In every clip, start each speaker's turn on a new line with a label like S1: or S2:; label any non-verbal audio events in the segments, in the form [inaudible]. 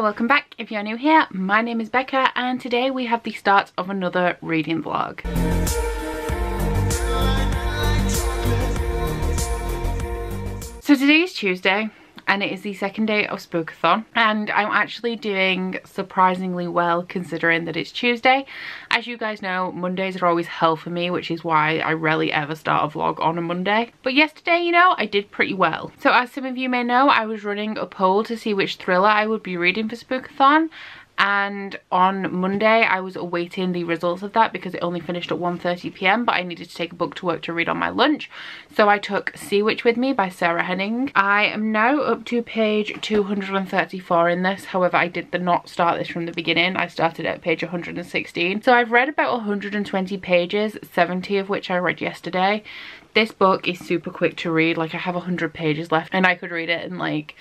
S1: Welcome back. If you're new here, my name is Becca and today we have the start of another reading vlog. So today is Tuesday and it is the second day of Spookathon and I'm actually doing surprisingly well considering that it's Tuesday. As you guys know, Mondays are always hell for me, which is why I rarely ever start a vlog on a Monday. But yesterday, you know, I did pretty well. So as some of you may know, I was running a poll to see which thriller I would be reading for Spookathon and on Monday I was awaiting the results of that because it only finished at 1.30pm but I needed to take a book to work to read on my lunch. So I took Sea Witch with me by Sarah Henning. I am now up to page 234 in this. However I did not start this from the beginning. I started at page 116 so I've read about 120 pages 70 of which I read yesterday. This book is super quick to read. Like I have 100 pages left and I could read it in like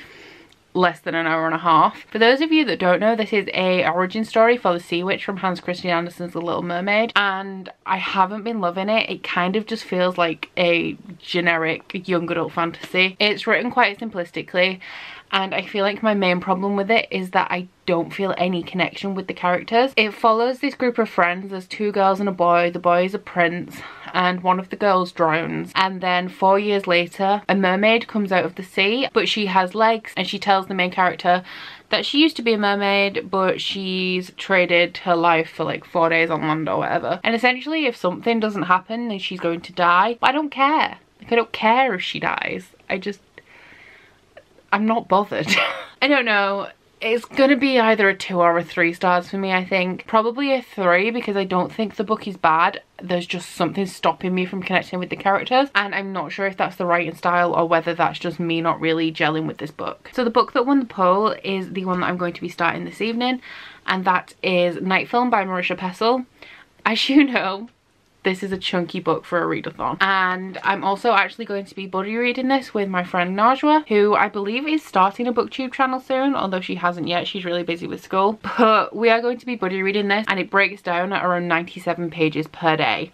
S1: less than an hour and a half. For those of you that don't know, this is a origin story for the Sea Witch from Hans Christian Andersen's The Little Mermaid and I haven't been loving it. It kind of just feels like a generic young adult fantasy. It's written quite simplistically and I feel like my main problem with it is that I don't feel any connection with the characters. It follows this group of friends. There's two girls and a boy. The boy is a prince and one of the girls drowns. And then four years later a mermaid comes out of the sea but she has legs and she tells the main character that she used to be a mermaid but she's traded her life for like four days on land or whatever. And essentially if something doesn't happen then she's going to die. I don't care. Like I don't care if she dies. I just I'm not bothered. [laughs] I don't know. It's gonna be either a two or a three stars for me, I think. Probably a three because I don't think the book is bad. There's just something stopping me from connecting with the characters and I'm not sure if that's the writing style or whether that's just me not really gelling with this book. So the book that won the poll is the one that I'm going to be starting this evening and that is Night Film by Marisha Pessl. As you know, this is a chunky book for a readathon. And I'm also actually going to be buddy reading this with my friend Najwa, who I believe is starting a booktube channel soon, although she hasn't yet. She's really busy with school. But we are going to be buddy reading this and it breaks down at around 97 pages per day.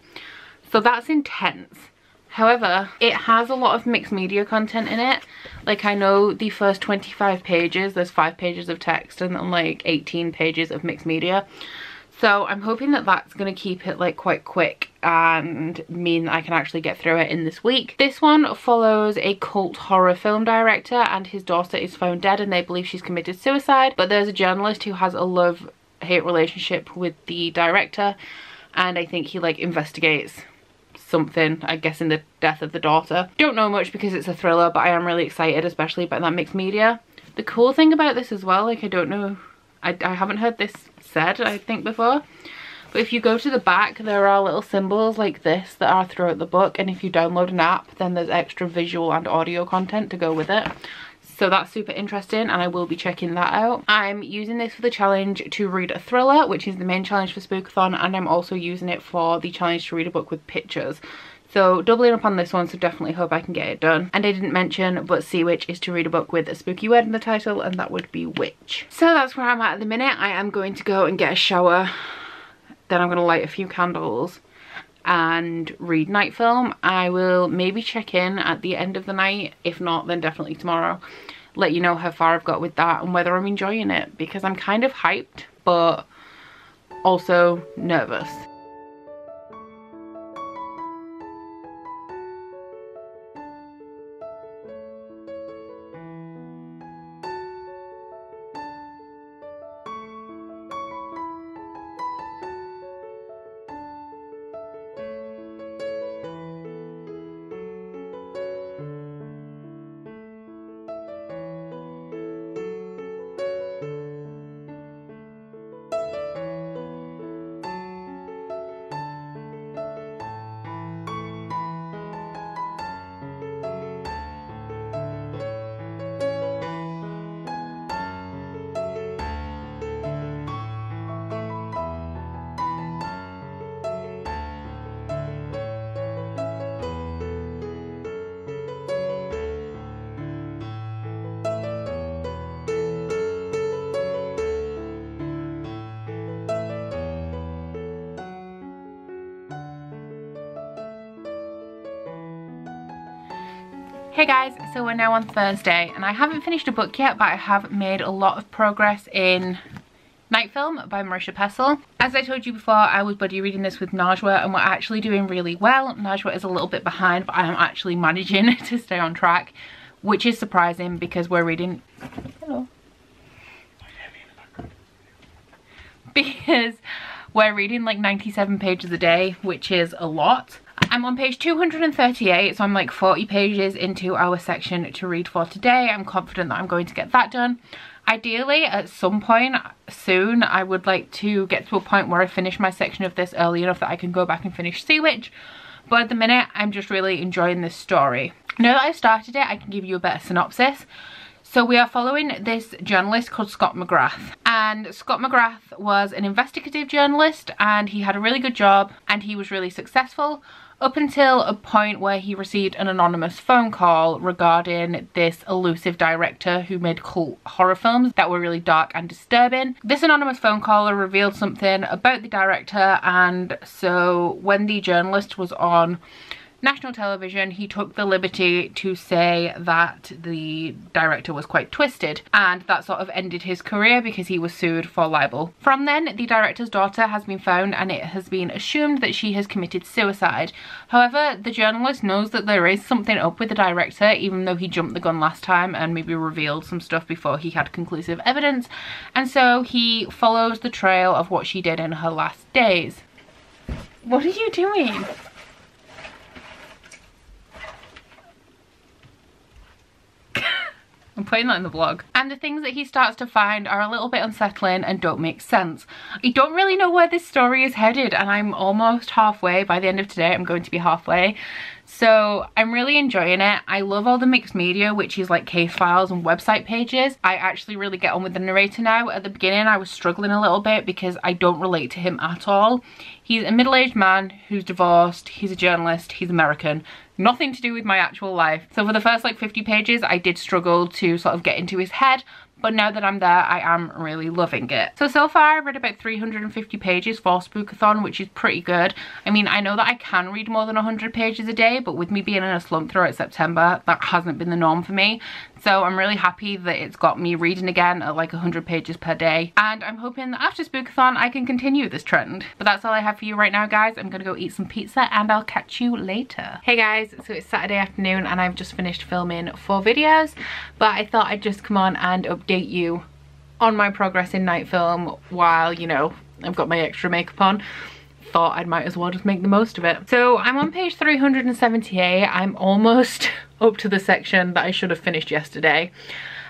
S1: So that's intense. However, it has a lot of mixed media content in it. Like I know the first 25 pages, there's 5 pages of text and then like 18 pages of mixed media. So I'm hoping that that's going to keep it like quite quick and mean I can actually get through it in this week. This one follows a cult horror film director and his daughter is found dead and they believe she's committed suicide. But there's a journalist who has a love-hate relationship with the director and I think he like investigates something, I guess in the death of the daughter. Don't know much because it's a thriller but I am really excited especially about that mixed media. The cool thing about this as well, like I don't know, I, I haven't heard this said, I think, before. But if you go to the back, there are little symbols like this that are throughout the book. And if you download an app, then there's extra visual and audio content to go with it. So that's super interesting and I will be checking that out. I'm using this for the challenge to read a thriller, which is the main challenge for Spookathon. And I'm also using it for the challenge to read a book with pictures. So doubling up on this one, so definitely hope I can get it done. And I didn't mention, but Sea Witch is to read a book with a spooky word in the title, and that would be witch. So that's where I'm at at the minute. I am going to go and get a shower. Then I'm going to light a few candles and read night film. I will maybe check in at the end of the night. If not, then definitely tomorrow. Let you know how far I've got with that and whether I'm enjoying it. Because I'm kind of hyped, but also nervous. Hey guys, so we're now on Thursday and I haven't finished a book yet but I have made a lot of progress in Night Film by Marisha Pessl. As I told you before, I was buddy reading this with Najwa and we're actually doing really well. Najwa is a little bit behind, but I am actually managing [laughs] to stay on track, which is surprising because we're reading... Hello. Because we're reading like 97 pages a day, which is a lot. I'm on page 238, so I'm like 40 pages into our section to read for today. I'm confident that I'm going to get that done. Ideally, at some point soon, I would like to get to a point where I finish my section of this early enough that I can go back and finish Sea Witch. But at the minute, I'm just really enjoying this story. Now that I've started it, I can give you a better synopsis. So we are following this journalist called Scott McGrath. And Scott McGrath was an investigative journalist and he had a really good job and he was really successful up until a point where he received an anonymous phone call regarding this elusive director who made cult horror films that were really dark and disturbing. This anonymous phone caller revealed something about the director and so when the journalist was on national television, he took the liberty to say that the director was quite twisted and that sort of ended his career because he was sued for libel. From then, the director's daughter has been found and it has been assumed that she has committed suicide. However, the journalist knows that there is something up with the director even though he jumped the gun last time and maybe revealed some stuff before he had conclusive evidence and so he follows the trail of what she did in her last days. What are you doing? I'm putting that in the vlog. And the things that he starts to find are a little bit unsettling and don't make sense. I don't really know where this story is headed and I'm almost halfway. By the end of today, I'm going to be halfway. So I'm really enjoying it. I love all the mixed media, which is like case files and website pages. I actually really get on with the narrator now. At the beginning, I was struggling a little bit because I don't relate to him at all. He's a middle-aged man who's divorced. He's a journalist. He's American nothing to do with my actual life. So for the first like 50 pages, I did struggle to sort of get into his head, but now that I'm there I am really loving it. So so far I've read about 350 pages for Spookathon which is pretty good. I mean I know that I can read more than 100 pages a day but with me being in a slump throughout September that hasn't been the norm for me so I'm really happy that it's got me reading again at like 100 pages per day and I'm hoping that after Spookathon I can continue this trend. But that's all I have for you right now guys. I'm gonna go eat some pizza and I'll catch you later. Hey guys so it's Saturday afternoon and I've just finished filming four videos but I thought I'd just come on and update update you on my progress in night film while, you know, I've got my extra makeup on thought I might as well just make the most of it. So I'm on page 378. I'm almost [laughs] up to the section that I should have finished yesterday.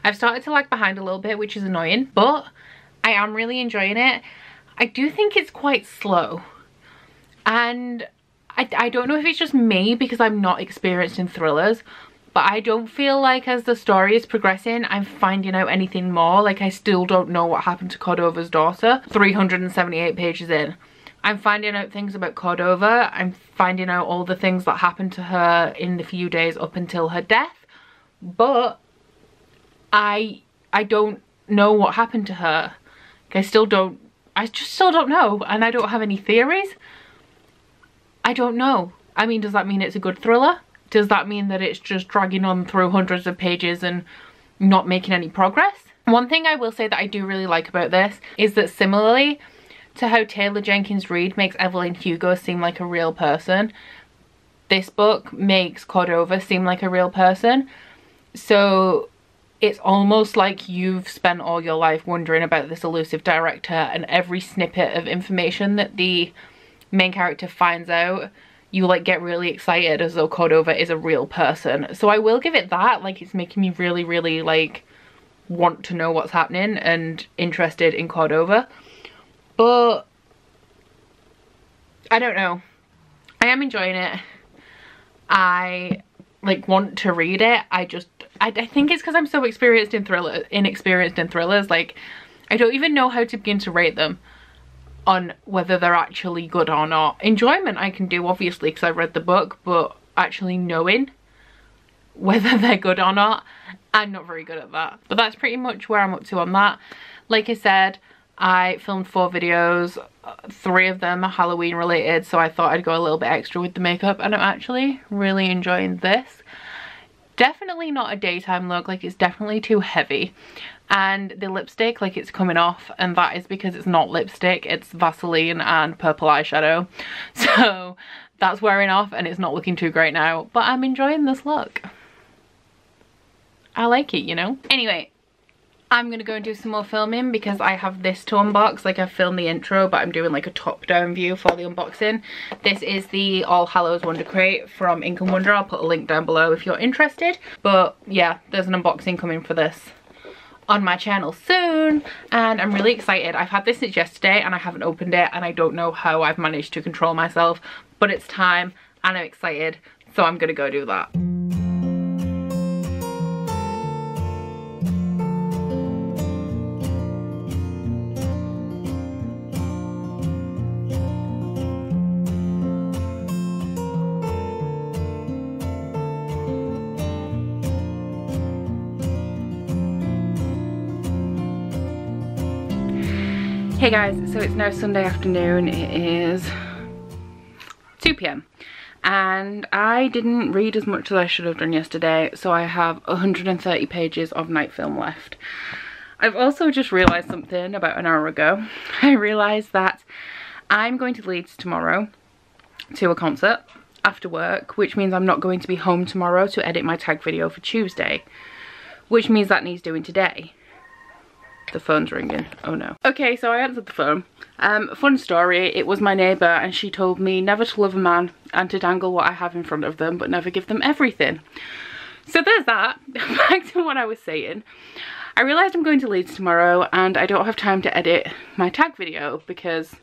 S1: I've started to lag behind a little bit, which is annoying, but I am really enjoying it. I do think it's quite slow. And I, I don't know if it's just me because I'm not experienced in thrillers, but I don't feel like as the story is progressing I'm finding out anything more. Like I still don't know what happened to Cordova's daughter 378 pages in. I'm finding out things about Cordova. I'm finding out all the things that happened to her in the few days up until her death. But I I don't know what happened to her. I still don't I just still don't know and I don't have any theories. I don't know. I mean does that mean it's a good thriller does that mean that it's just dragging on through hundreds of pages and not making any progress? One thing I will say that I do really like about this is that similarly to how Taylor Jenkins Reid makes Evelyn Hugo seem like a real person, this book makes Cordova seem like a real person. So it's almost like you've spent all your life wondering about this elusive director and every snippet of information that the main character finds out you like get really excited as though Cordova is a real person. So I will give it that, like it's making me really, really like want to know what's happening and interested in Cordova. But I don't know. I am enjoying it. I like want to read it. I just, I, I think it's because I'm so experienced in thrillers, inexperienced in thrillers. Like I don't even know how to begin to rate them on whether they're actually good or not. Enjoyment I can do obviously because I read the book but actually knowing whether [laughs] they're good or not I'm not very good at that. But that's pretty much where I'm up to on that. Like I said I filmed four videos, three of them are Halloween related so I thought I'd go a little bit extra with the makeup and I'm actually really enjoying this. Definitely not a daytime look like it's definitely too heavy. And the lipstick like it's coming off and that is because it's not lipstick it's Vaseline and purple eyeshadow. [laughs] So that's wearing off and it's not looking too great now but I'm enjoying this look. I like it you know? Anyway I'm gonna go and do some more filming because I have this to unbox. Like I filmed the intro, but I'm doing like a top down view for the unboxing. This is the All Hallows Wonder Crate from Ink and Wonder. I'll put a link down below if you're interested. But yeah, there's an unboxing coming for this on my channel soon and I'm really excited. I've had this since yesterday and I haven't opened it and I don't know how I've managed to control myself but it's time and I'm excited so I'm gonna go do that. Hey guys, so it's now Sunday afternoon. It is 2 p.m. And I didn't read as much as I should have done yesterday, so I have 130 pages of night film left. I've also just realised something about an hour ago. [laughs] I realised that I'm going to Leeds tomorrow to a concert after work, which means I'm not going to be home tomorrow to edit my tag video for Tuesday, which means that needs doing today. The phone's ringing. Oh no. Okay, so I answered the phone. Um, fun story, it was my neighbour and she told me never to love a man and to dangle what I have in front of them but never give them everything. So there's that. [laughs] Back to what I was saying. I realised I'm going to Leeds tomorrow and I don't have time to edit my tag video because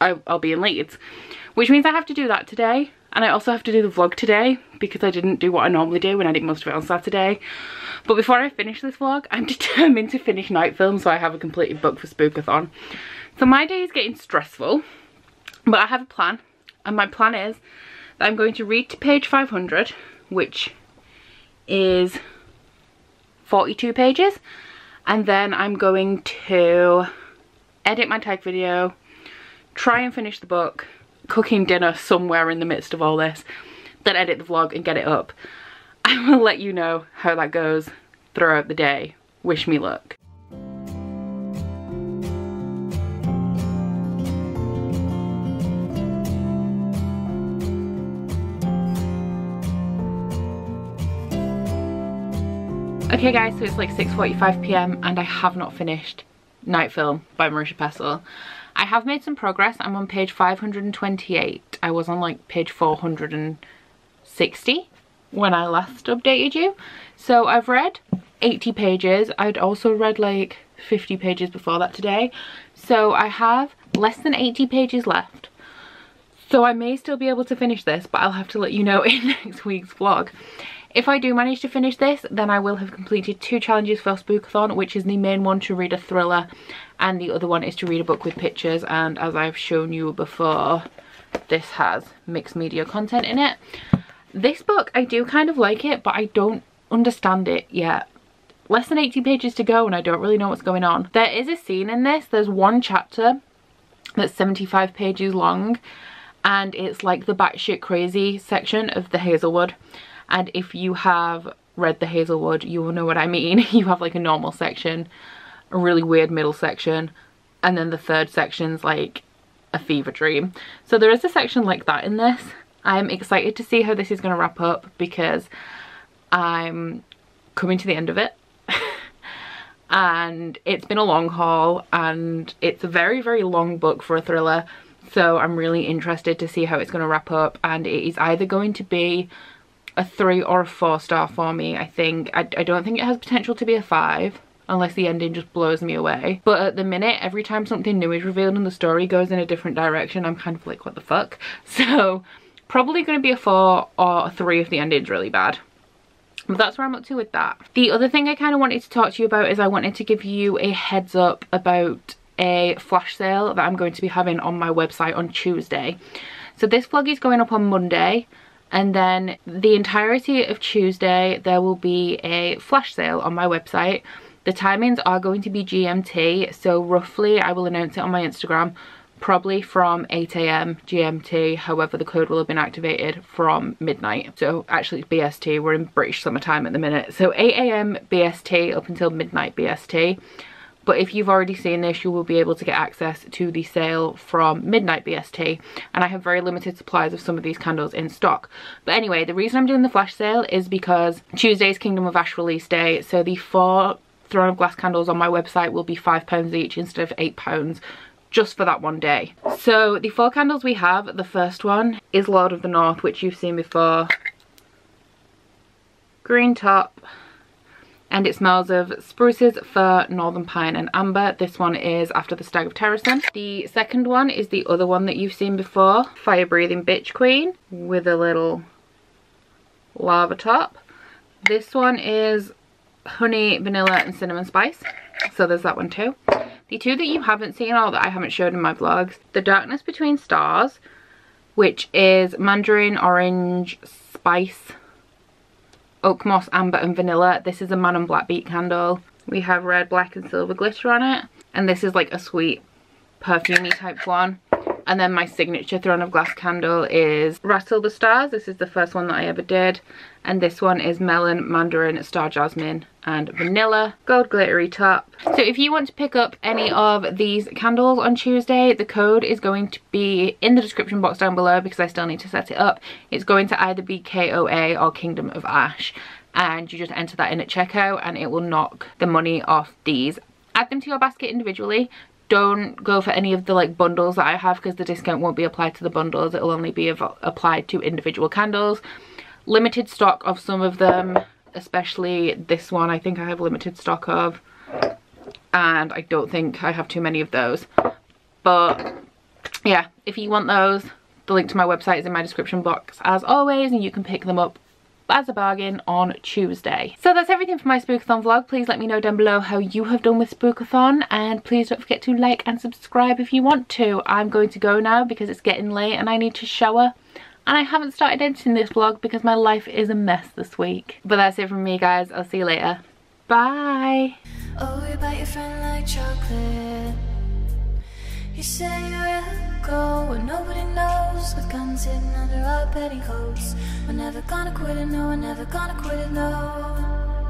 S1: I, will be in Leeds. Which means I have to do that today. And I also have to do the vlog today because I didn't do what I normally do when I did most of it on Saturday. But before I finish this vlog, I'm [laughs] determined to finish night film so I have a completed book for Spookathon. So my day is getting stressful, but I have a plan. And my plan is that I'm going to read to page 500, which is 42 pages. And then I'm going to edit my tag video, try and finish the book, cooking dinner somewhere in the midst of all this, then edit the vlog and get it up. I will let you know how that goes throughout the day. Wish me luck. Okay guys, so it's like 6.45pm and I have not finished Night Film by Marisha Pessl. I have made some progress. I'm on page 528. I was on like page 460 when I last updated you. So I've read 80 pages. I'd also read like 50 pages before that today. So I have less than 80 pages left. So I may still be able to finish this, but I'll have to let you know [laughs] in next week's vlog. If I do manage to finish this, then I will have completed two challenges for Spookathon, which is the main one to read a thriller and the other one is to read a book with pictures. And as I've shown you before, this has mixed media content in it. This book, I do kind of like it, but I don't understand it yet. Less than 80 pages to go and I don't really know what's going on. There is a scene in this. There's one chapter that's 75 pages long and it's like the batshit crazy section of the Hazel Wood. And if you have read the Hazel Wood, you will know what I mean. [laughs] you have like a normal section, a really weird middle section, and then the third section's like a fever dream. So there is a section like that in this I'm excited to see how this is going to wrap up because I'm coming to the end of it. [laughs] and it's been a long haul and it's a very, very long book for a thriller. So I'm really interested to see how it's going to wrap up and it is either going to be a three or a four star for me, I think. I, I don't think it has potential to be a five unless the ending just blows me away. But at the minute, every time something new is revealed and the story goes in a different direction, I'm kind of like, what the fuck? [laughs] So Probably going to be a 4 or a 3 if the ending's really bad. But that's where I'm up to with that. The other thing I kind of wanted to talk to you about is I wanted to give you a heads up about a flash sale that I'm going to be having on my website on Tuesday. So this vlog is going up on Monday and then the entirety of Tuesday there will be a flash sale on my website. The timings are going to be GMT so roughly I will announce it on my Instagram probably from 8am GMT however the code will have been activated from midnight. So actually it's BST we're in British summertime at the minute. So 8am BST up until midnight BST but if you've already seen this you will be able to get access to the sale from midnight BST and I have very limited supplies of some of these candles in stock but anyway the reason I'm doing the flash sale is because Tuesday's Kingdom of Ash release day so the four Throne of Glass candles on my website will be £5 each instead of £8 just for that one day. So the four candles we have, the first one is Lord of the North, which you've seen before. Green top, and it smells of spruces, fir, northern pine and amber. This one is After the Stag of Terrasen. The second one is the other one that you've seen before, Fire Breathing Bitch Queen with a little lava top. This one is honey, vanilla and cinnamon spice. So there's that one too. The two that you haven't seen or that I haven't showed in my vlogs, The Darkness Between Stars, which is mandarin, orange, spice, oak moss, amber and vanilla. This is a Manon Blackbeak candle. We have red, black and silver glitter on it. And this is like a sweet perfumey type one. And then my signature Throne of Glass candle is Rattle the Stars. This is the first one that I ever did. And this one is Melon, Mandarin, Star Jasmine and Vanilla. Gold glittery top. So if you want to pick up any of these candles on Tuesday, the code is going to be in the description box down below because I still need to set it up. It's going to either be KOA or Kingdom of Ash and you just enter that in at checkout and it will knock the money off these add them to your basket individually don't go for any of the like bundles that I have because the discount won't be applied to the bundles. It'll only be applied to individual candles. Limited stock of some of them, especially this one I think I have limited stock of. And I don't think I have too many of those. But yeah, if you want those, the link to my website is in my description box as always and you can pick them up as a bargain on Tuesday. So that's everything for my Spookathon vlog. Please let me know down below how you have done with Spookathon and please don't forget to like and subscribe if you want to. I'm going to go now because it's getting late and I need to shower and I haven't started editing this vlog because my life is a mess this week. But that's it from me guys. I'll see you later. Bye. Oh, you say you'll go and nobody knows With guns hidden under our petticoats. We're never gonna quit it, no, we're never gonna quit it, no